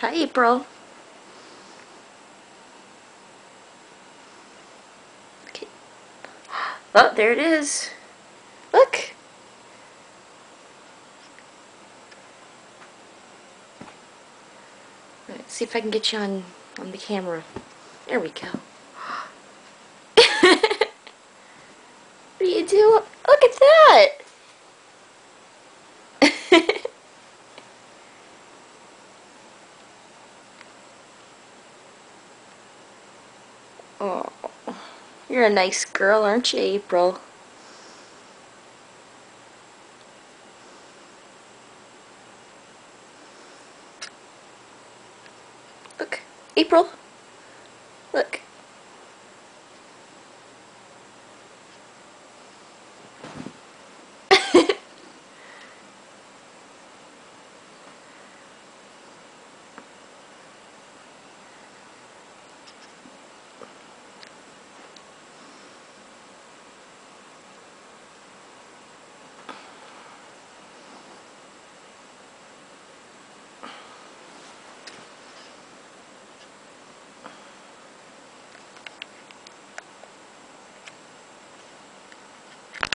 Hi, April. Okay. Oh, there it is. Look. See if I can get you on on the camera. There we go. what do you do? Oh, you're a nice girl, aren't you, April? Look, April.